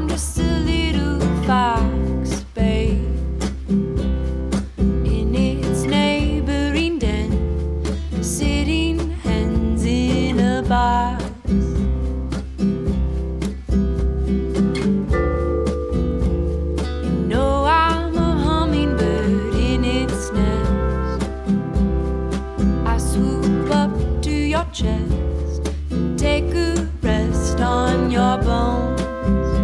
I'm just a little fox, babe. In its neighboring den, sitting hands in a box. You know I'm a hummingbird in its nest. I swoop up to your chest, take a rest on your bones.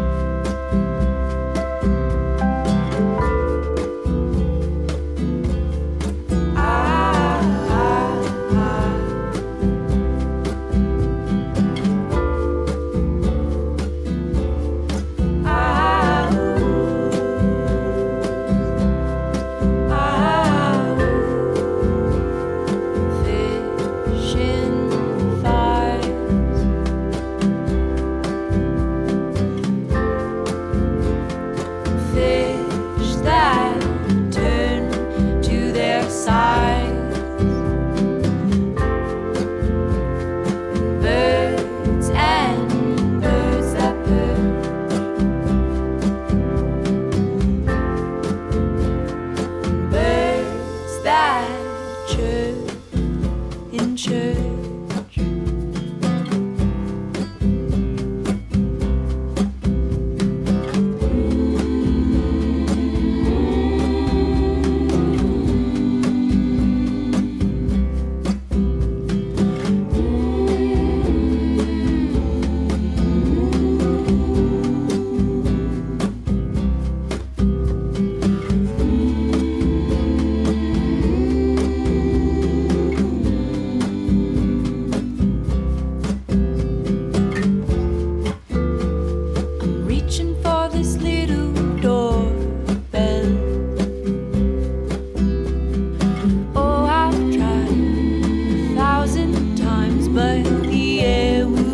bem e eu